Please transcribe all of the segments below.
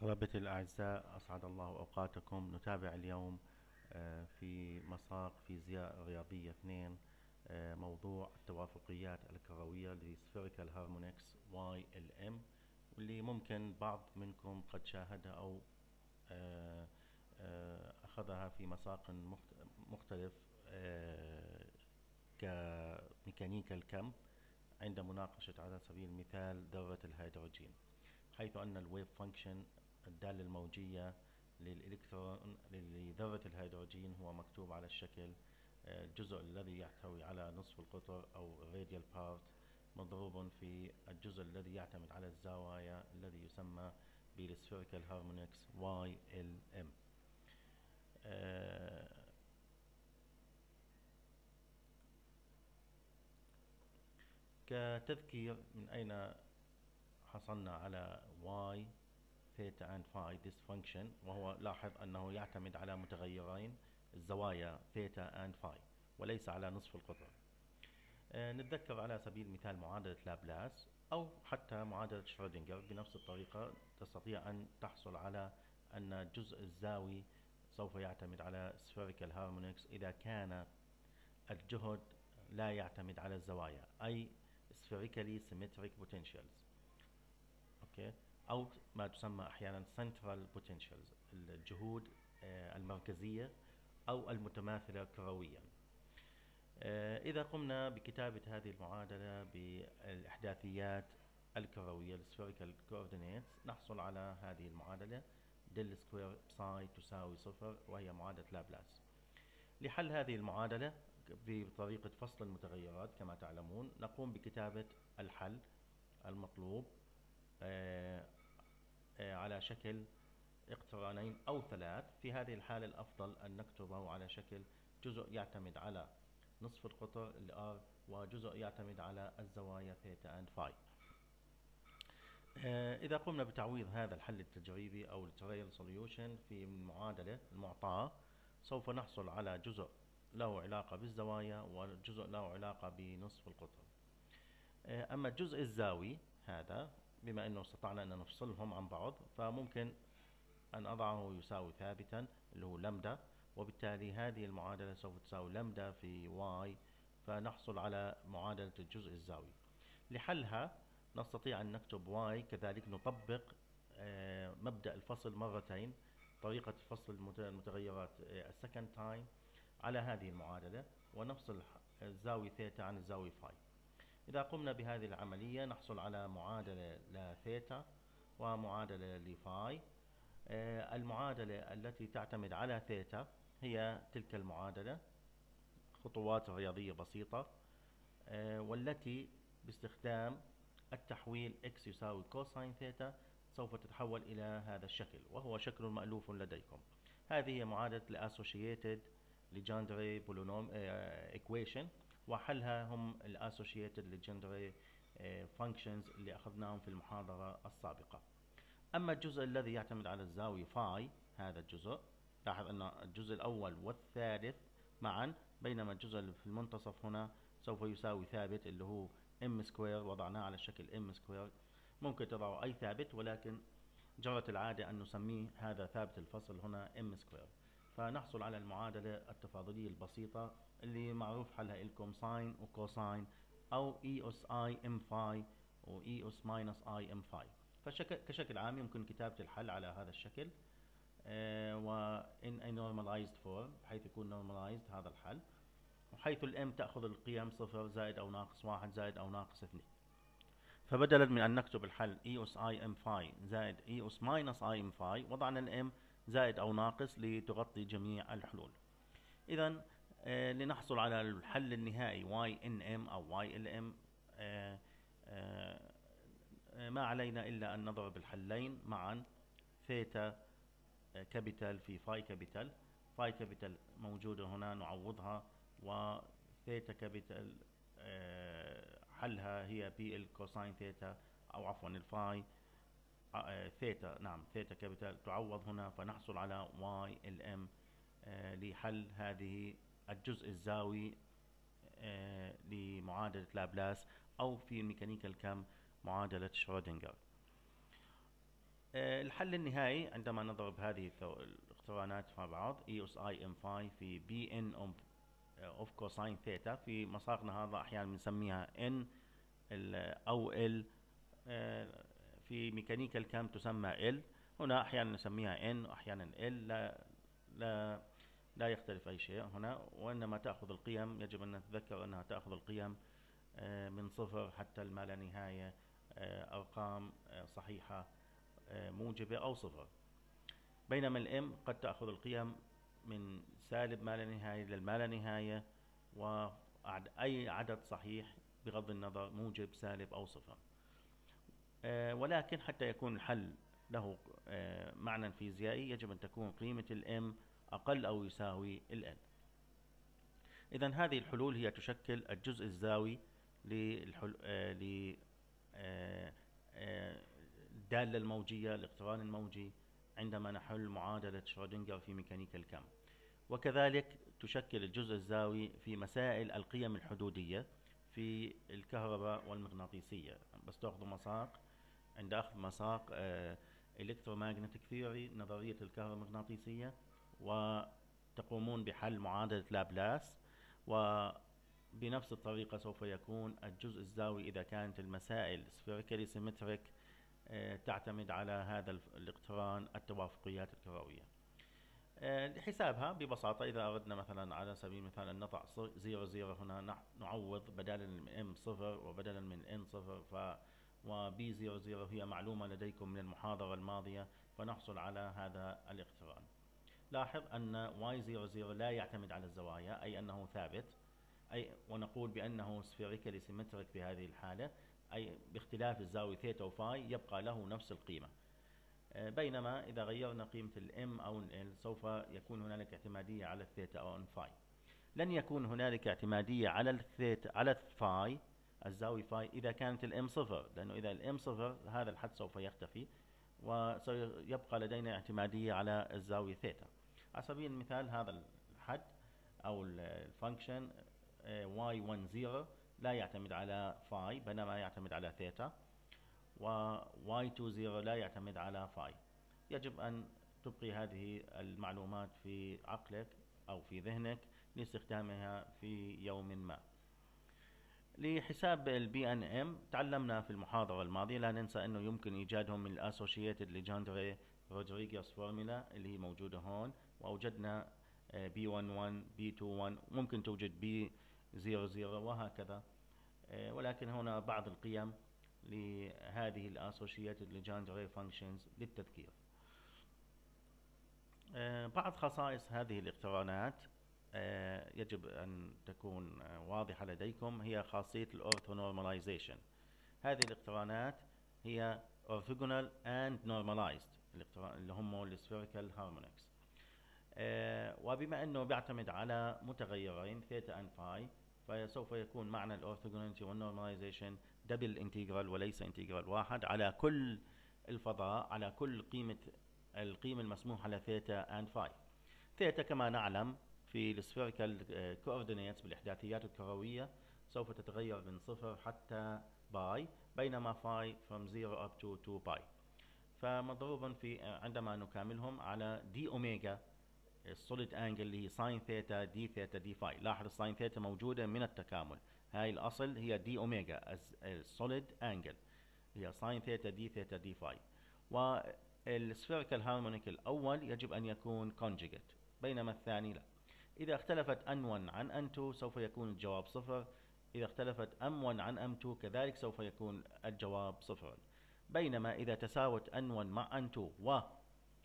طلبتي الأعزاء أسعد الله أوقاتكم. نتابع اليوم آه، في مساق فيزياء رياضية اثنين آه، موضوع التوافقيات الكروية ال spherical harmonics YLM واللي ممكن بعض منكم قد شاهدها أو آه، أخذها في مساق مختلف كميكانيكا الكم عند مناقشة على سبيل المثال ذرة الهيدروجين حيث أن ال wave function الدالة الموجية للإلكترون لذرة الهيدروجين هو مكتوب على الشكل آه، الجزء الذي يحتوي على نصف القطر أو radial part مضروب في الجزء الذي يعتمد على الزوايا الذي يسمى بال spherical harmonics YLM كتذكير من أين حصلنا على Y and phi this function وهو لاحظ أنه يعتمد على متغيرين الزوايا theta and phi وليس على نصف القطر آه نتذكر على سبيل المثال معادلة لابلاس أو حتى معادلة شرودنجر بنفس الطريقة تستطيع أن تحصل على أن الجزء الزاوي سوف يعتمد على spherical harmonics إذا كان الجهد لا يعتمد على الزوايا أي spherically symmetric potentials. okay أو ما تسمى أحيانا central potentials الجهود آه، المركزية أو المتماثلة كرويا. آه، إذا قمنا بكتابة هذه المعادلة بالإحداثيات الكروية ال spherical coordinates نحصل على هذه المعادلة. del square psi تساوي صفر وهي معادلة لابلاس لحل هذه المعادلة بطريقة فصل المتغيرات كما تعلمون نقوم بكتابة الحل المطلوب آه، على شكل اقترانين أو ثلاث. في هذه الحالة الأفضل أن نكتبه على شكل جزء يعتمد على نصف القطر ال R وجزء يعتمد على الزوايا theta phi. آه، إذا قمنا بتعويض هذا الحل التجريبي أو ال trial solution في المعادلة المعطاة سوف نحصل على جزء له علاقة بالزوايا وجزء له علاقة بنصف القطر. أما الجزء الزاوي هذا بما أنه استطعنا أن نفصلهم عن بعض فممكن أن أضعه يساوي ثابتا اللي هو لمدا وبالتالي هذه المعادلة سوف تساوي لمدا في Y فنحصل على معادلة الجزء الزاوي. لحلها نستطيع أن نكتب Y كذلك نطبق آه، مبدأ الفصل مرتين طريقة فصل المتغيرات ال second آه، time على هذه المعادلة ونفصل الزاوية ثيتا عن الزاوية phi. إذا قمنا بهذه العملية نحصل على معادلة لثيتا ومعادلة ل phi آه، المعادلة التي تعتمد على ثيتا هي تلك المعادلة خطوات رياضية بسيطة آه، والتي باستخدام التحويل x يساوي cosine theta سوف تتحول إلى هذا الشكل وهو شكل مألوف لديكم. هذه هي معادلة ال associated Legendre polynomial equation. وحلها هم ال associated Legendre functions اللي أخذناهم في المحاضرة السابقة. أما الجزء الذي يعتمد على الزاوية phi هذا الجزء لاحظ أن الجزء الأول والثالث معا بينما الجزء اللي في المنتصف هنا سوف يساوي ثابت اللي هو m square وضعناه على شكل m square ممكن تضعوا أي ثابت ولكن جرت العادة أن نسميه هذا ثابت الفصل هنا m square فنحصل على المعادلة التفاضلية البسيطة اللي معروف حلها لكم sine و cosine أو e اس i m phi و e اس minus i m phi فكشكل عام يمكن كتابة الحل على هذا الشكل آه و in a normalized form بحيث يكون normalized هذا الحل وحيث ال m تأخذ القيم صفر زائد أو ناقص واحد زائد أو ناقص اثنين. فبدلا من أن نكتب الحل e اس i m phi زائد e اس minus i m phi وضعنا ال m زائد أو ناقص لتغطي جميع الحلول. اذا آه، لنحصل على الحل النهائي ym أو ylm آه، آه، ما علينا إلا أن نضرب الحلين معا theta capital في phi capital. phi capital موجودة هنا نعوضها و theta capital حلها هي P L cosine theta أو عفوا ال phi. theta. نعم theta capital تعوض هنا فنحصل على Y L M لحل هذه الجزء الزاوي آه، لمعادلة لابلاس أو في ميكانيكا الكم معادلة شرودنجر. آه، الحل النهائي عندما نضرب هذه الاقترانات مع بعض e اس i m phi في P n of cosine theta. في مساقنا هذا أحيانا بنسميها n أو l آه، في ميكانيكا الكم تسمى l هنا أحيانا نسميها n وأحيانا l لا لا لا يختلف أي شيء هنا وإنما تأخذ القيم. يجب أن نتذكر أنها تأخذ القيم آه، من صفر حتى ما لا نهاية أرقام صحيحة موجبة أو صفر. بينما الام قد تأخذ القيم من سالب ما لا نهاية للما لا نهاية وأي عدد صحيح بغض النظر موجب سالب أو صفر. آه، ولكن حتى يكون الحل له آه، معنى فيزيائي يجب أن تكون قيمة الام أقل أو يساوي الان إذا هذه الحلول هي تشكل الجزء الزاوي للحل... آه، الدالة الموجية الاقتران الموجي عندما نحل معادلة شرودنجر في ميكانيكا الكم. وكذلك تشكل الجزء الزاوي في مسائل القيم الحدودية في الكهرباء والمغناطيسية. بس تأخذوا مساق عند أخذ مساق electromagnetic theory نظرية الكهرباء المغناطيسية وتقومون بحل معادلة لابلاس وبنفس الطريقة سوف يكون الجزء الزاوي إذا كانت المسائل symmetric آه، تعتمد على هذا الإقتران التوافقيات الكروية. آه، لحسابها ببساطة إذا أردنا مثلا على سبيل المثال أن نضع zero zero هنا نعوض بدلا من m صفر وبدلا من n صفر ف و P zero zero هي معلومة لديكم من المحاضرة الماضية فنحصل على هذا الاقتران. لاحظ أن y zero zero لا يعتمد على الزوايا أي أنه ثابت أي ونقول بأنه spherically symmetric في هذه الحالة أي باختلاف الزاوية theta و phi يبقى له نفس القيمة. بينما إذا غيرنا قيمة ال m أو l سوف يكون هنالك اعتمادية على الثيتا أو ال phi لن يكون هنالك اعتمادية على الثيتا على ال phi الزاوية phi إذا كانت ال m صفر لأنه إذا ال m صفر هذا الحد سوف يختفي وسيبقى لدينا اعتمادية على الزاوية ثيتا على سبيل المثال هذا الحد أو ال function آه، y10 لا يعتمد على phi بينما يعتمد على ثيتا و y20 لا يعتمد على phi يجب أن تبقي هذه المعلومات في عقلك أو في ذهنك لاستخدامها في يوم ما. لحساب ال P n m تعلمنا في المحاضرة الماضية لا ننسى إنه يمكن إيجادهم من ال associated Legendre Rodrigues formula اللي هي موجودة هون. وأوجدنا P 11 P 21 ممكن توجد P 00 وهكذا. آه، ولكن هنا بعض القيم لهذه ال associated Legendre functions للتذكير. آه، بعض خصائص هذه الاقترانات. يجب أن تكون واضحة لديكم هي خاصية ال orthonormalization هذه الاقترانات هي orthogonal and normalized اللي هم ال spherical harmonics وبما أنه بيعتمد على متغيرين theta and phi فسوف يكون معنى ال orthogonality وال normalization double integral وليس integral واحد على كل الفضاء على كل قيمة القيمة المسموحة ل theta and phi theta كما نعلم في ال spherical coordinates بالإحداثيات الكروية سوف تتغير من صفر حتى pi بينما phi from 0 up to 2 pi فمضروبا في عندما نكاملهم على d omega ال solid angle اللي هي sine theta d theta d phi لاحظ ال sine theta موجودة من التكامل. هاي الأصل هي d omega ال solid angle هي sine theta d theta d phi وال spherical harmonic الأول يجب أن يكون conjugate بينما الثاني لا. إذا اختلفت N1 عن N2 سوف يكون الجواب صفر. إذا اختلفت M1 عن M2 كذلك سوف يكون الجواب صفر. بينما إذا تساوت N1 مع N2 و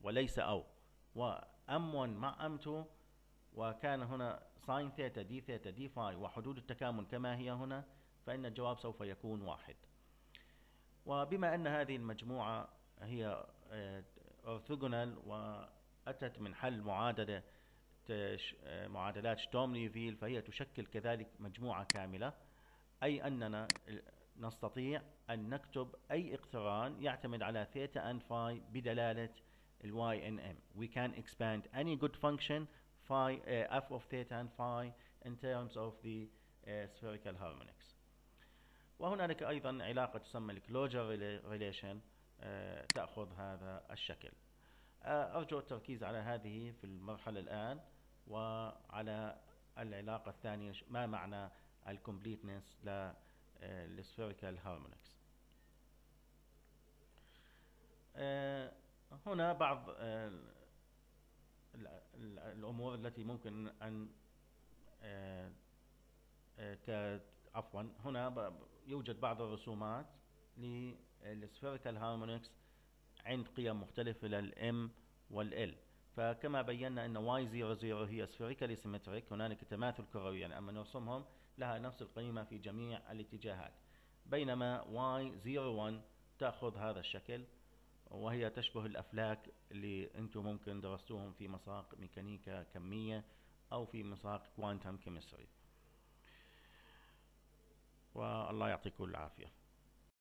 وليس أو و M1 مع M2 وكان هنا sin theta d theta d phi وحدود التكامل كما هي هنا فإن الجواب سوف يكون واحد. وبما أن هذه المجموعة هي orthogonal آه، وأتت من حل معادلة معادلات Sturm فهي تشكل كذلك مجموعة كاملة أي أننا نستطيع أن نكتب أي اقتران يعتمد على theta and phi بدلالة Y l m. We can expand any good function phi uh, f of theta and phi in terms of the uh, spherical harmonics. وهنالك أيضا علاقة تسمى ال closure relation آه، تأخذ هذا الشكل آه، أرجو التركيز على هذه في المرحلة الآن وعلى العلاقة الثانية ما معنى ال completeness لل spherical harmonics هنا بعض الأمور التي ممكن أن عفوا هنا يوجد بعض الرسومات لل spherical harmonics عند قيم مختلفة لل M وال L فكما بينا أن Y00 هي spherically symmetric هنالك تماثل كروي يعني أما نرسمهم لها نفس القيمة في جميع الاتجاهات. بينما Y01 تأخذ هذا الشكل وهي تشبه الأفلاك اللي أنتم ممكن درستوهم في مساق ميكانيكا كمية أو في مساق quantum chemistry والله يعطيكم العافية.